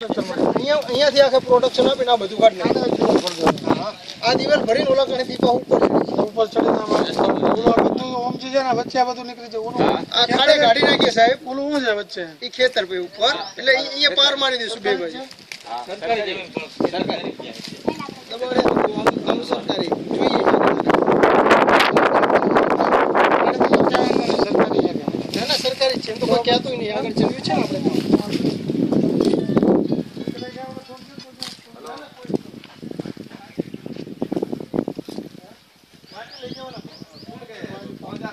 અહીંયા અહીંયાથી આખે પ્રોડક્શન આપીને આ બધું કાઢી નાખ્યું. આ દિવાલ ભરીને ઓલા કણે દીપા ઉપર ચડી. ઉપર ઓમથી છે ને વચ્ચે આ બધું નીકળી જાય. આ ખાડે કાઢી નાખીએ સાહેબ. ઓલું શું છે વચ્ચે? એ ખેતર પે ઉપર. એટલે અહીંયા પાર મારી દઈશું બે બાજુ સરકારી જોઈએ. ના ના સરકારી છે. એમ તો કોઈ કહેતું નહીં. આગળ છે पाणी